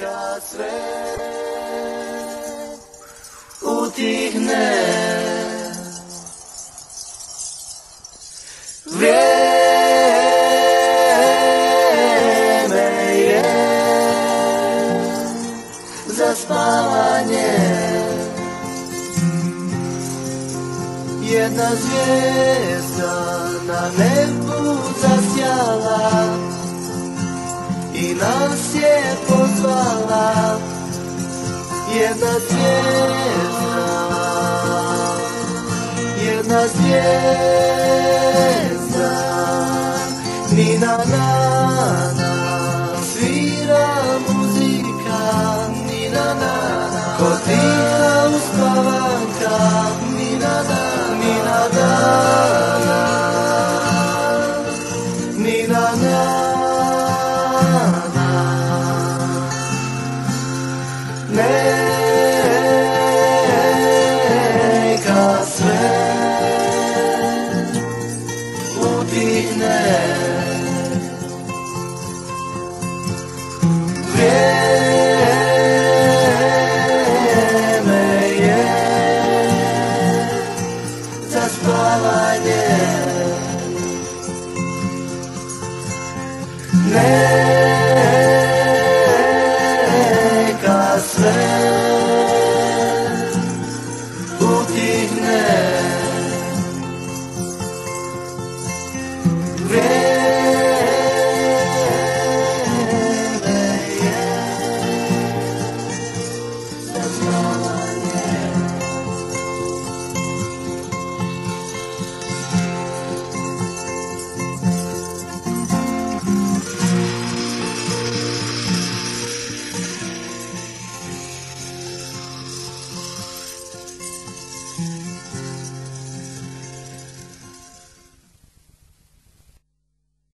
kad sve utihne. Vrijeme je za spavanje. Jedna zvijezda na nebu Jedna zvijezda. Jedna zvijezda. Nina nana. Svira muzika. Nina nana. Ko tiha uspavanka Nina nana. Nina nana